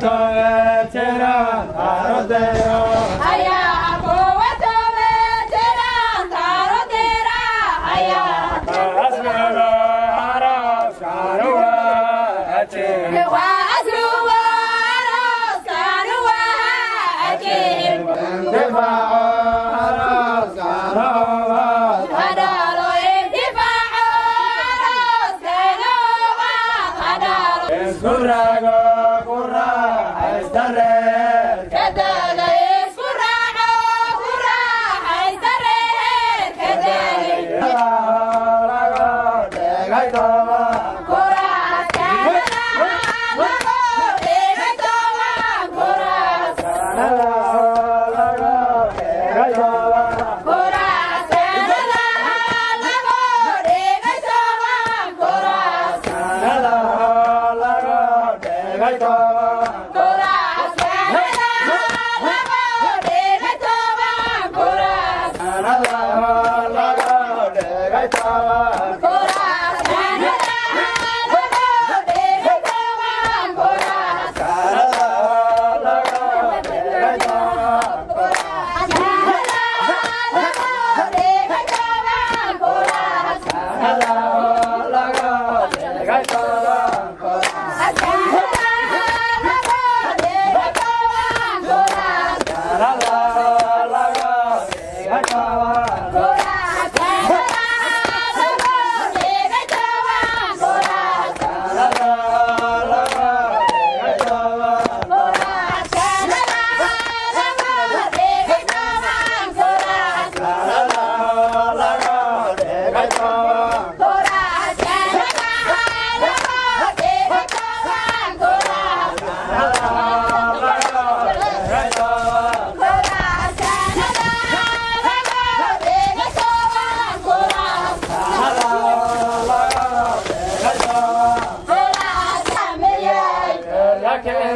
Tera, Tera, Tera, Go! 감사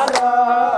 อร่อย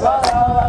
감사합니다.